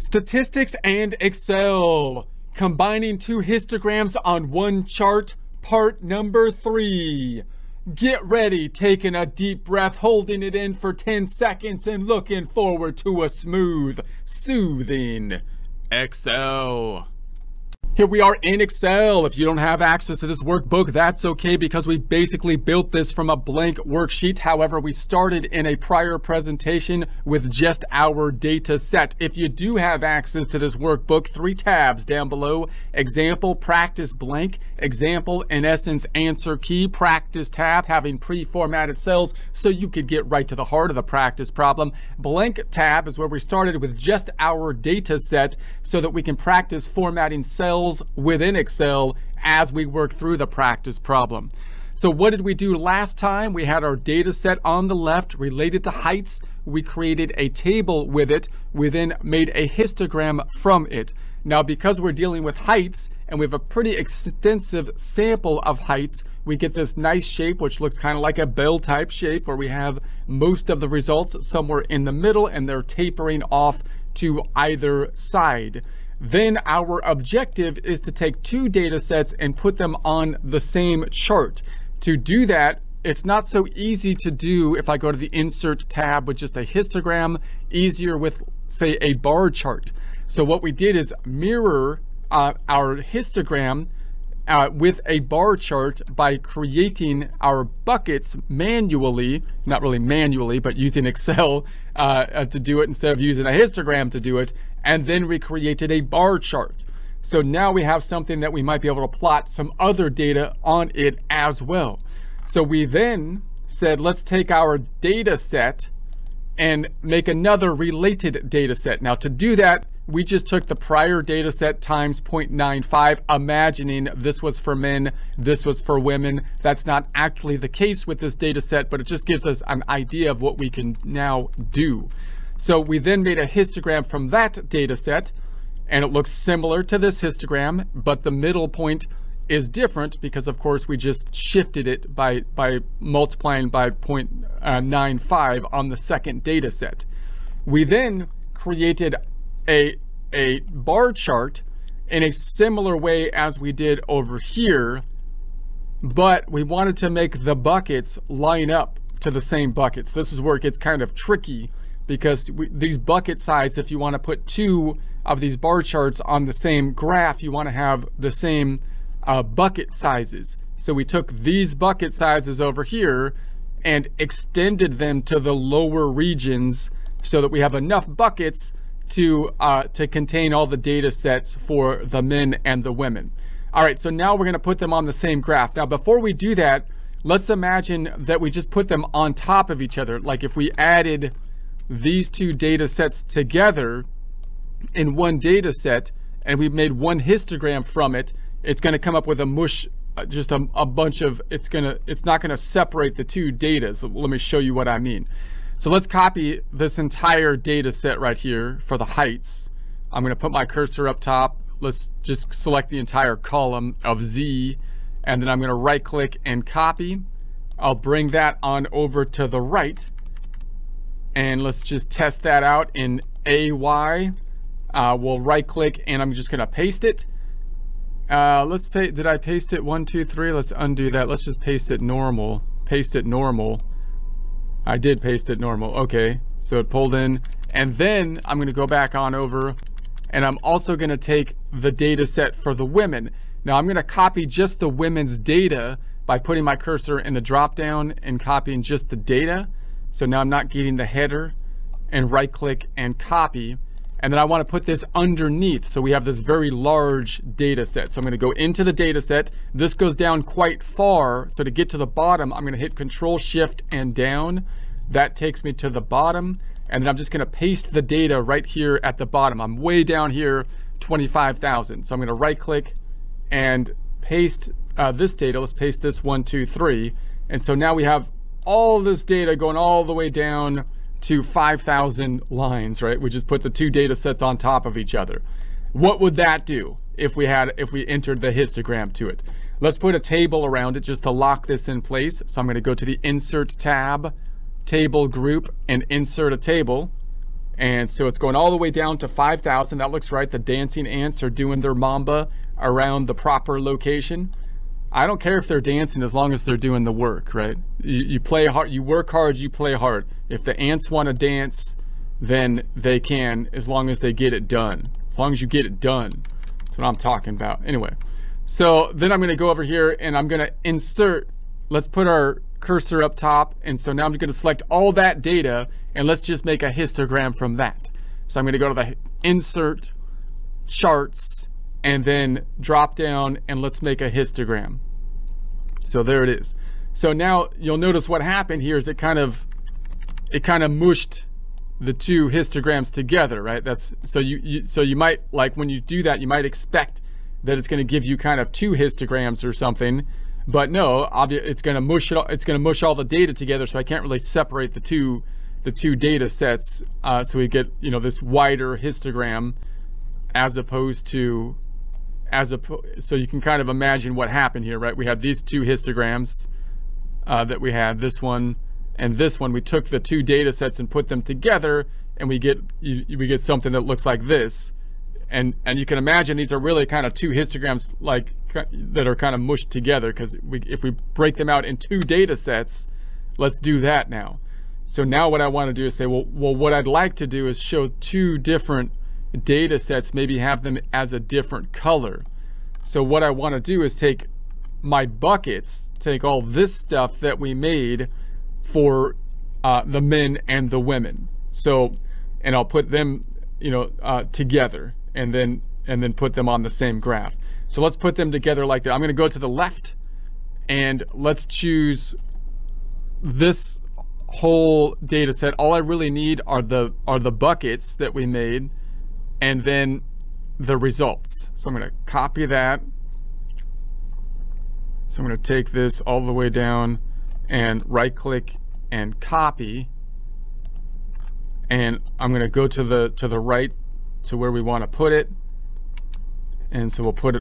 Statistics and Excel. Combining two histograms on one chart, part number three. Get ready, taking a deep breath, holding it in for 10 seconds, and looking forward to a smooth, soothing Excel. Here we are in Excel. If you don't have access to this workbook, that's okay because we basically built this from a blank worksheet. However, we started in a prior presentation with just our data set. If you do have access to this workbook, three tabs down below, example, practice blank, example, in essence, answer key, practice tab, having pre-formatted cells so you could get right to the heart of the practice problem. Blank tab is where we started with just our data set so that we can practice formatting cells cells within Excel as we work through the practice problem. So what did we do last time? We had our data set on the left related to heights. We created a table with it. We then made a histogram from it. Now, because we're dealing with heights and we have a pretty extensive sample of heights, we get this nice shape, which looks kind of like a bell type shape where we have most of the results somewhere in the middle and they're tapering off to either side. Then our objective is to take two data sets and put them on the same chart. To do that, it's not so easy to do if I go to the insert tab with just a histogram, easier with say a bar chart. So what we did is mirror uh, our histogram uh, with a bar chart by creating our buckets manually, not really manually, but using Excel uh, uh to do it instead of using a histogram to do it and then we created a bar chart. So now we have something that we might be able to plot some other data on it as well. So we then said, let's take our data set and make another related data set. Now to do that, we just took the prior data set times 0.95, imagining this was for men, this was for women. That's not actually the case with this data set, but it just gives us an idea of what we can now do. So we then made a histogram from that data set, and it looks similar to this histogram, but the middle point is different because of course we just shifted it by, by multiplying by uh, 0.95 on the second data set. We then created a, a bar chart in a similar way as we did over here, but we wanted to make the buckets line up to the same buckets. This is where it gets kind of tricky because we, these bucket size, if you want to put two of these bar charts on the same graph, you want to have the same uh, bucket sizes. So we took these bucket sizes over here and extended them to the lower regions so that we have enough buckets to uh, to contain all the data sets for the men and the women. All right, so now we're going to put them on the same graph. Now, before we do that, let's imagine that we just put them on top of each other. Like if we added these two data sets together in one data set and we've made one histogram from it, it's going to come up with a mush, uh, just a, a bunch of, it's going to, it's not going to separate the two data. So let me show you what I mean. So let's copy this entire data set right here for the heights. I'm going to put my cursor up top. Let's just select the entire column of Z and then I'm going to right click and copy. I'll bring that on over to the right and let's just test that out in AY. Uh, we'll right click and I'm just gonna paste it. Uh, let's pay, did I paste it? One, two, three, let's undo that. Let's just paste it normal, paste it normal. I did paste it normal, okay. So it pulled in and then I'm gonna go back on over and I'm also gonna take the data set for the women. Now I'm gonna copy just the women's data by putting my cursor in the drop down and copying just the data. So now I'm not getting the header and right click and copy. And then I want to put this underneath. So we have this very large data set. So I'm going to go into the data set. This goes down quite far. So to get to the bottom, I'm going to hit control shift and down. That takes me to the bottom. And then I'm just going to paste the data right here at the bottom. I'm way down here, 25,000. So I'm going to right click and paste uh, this data. Let's paste this one, two, three. And so now we have all this data going all the way down to 5,000 lines, right? We just put the two data sets on top of each other. What would that do if we had, if we entered the histogram to it? Let's put a table around it just to lock this in place. So I'm going to go to the insert tab, table group, and insert a table. And so it's going all the way down to 5,000. That looks right. The dancing ants are doing their mamba around the proper location. I don't care if they're dancing as long as they're doing the work, right? You, you play hard, you work hard, you play hard. If the ants want to dance, then they can as long as they get it done. As long as you get it done. That's what I'm talking about. Anyway, so then I'm going to go over here and I'm going to insert, let's put our cursor up top. And so now I'm going to select all that data and let's just make a histogram from that. So I'm going to go to the insert charts and then drop down and let's make a histogram. So there it is. So now you'll notice what happened here is it kind of it kind of mushed the two histograms together, right? That's so you, you so you might like when you do that, you might expect that it's going to give you kind of two histograms or something, but no, it's going to mush it. It's going to mush all the data together, so I can't really separate the two the two data sets. Uh, so we get you know this wider histogram as opposed to as a so you can kind of imagine what happened here, right? We have these two histograms uh, that we had, this one and this one. We took the two data sets and put them together, and we get you, we get something that looks like this. And and you can imagine these are really kind of two histograms like that are kind of mushed together because we, if we break them out in two data sets, let's do that now. So now what I want to do is say, well, well, what I'd like to do is show two different data sets, maybe have them as a different color. So what I want to do is take my buckets, take all this stuff that we made for uh, the men and the women. So, and I'll put them, you know, uh, together and then, and then put them on the same graph. So let's put them together like that. I'm going to go to the left and let's choose this whole data set. All I really need are the, are the buckets that we made and then the results. So I'm going to copy that. So I'm going to take this all the way down and right click and copy. And I'm going to go to the to the right to where we want to put it. And so we'll put it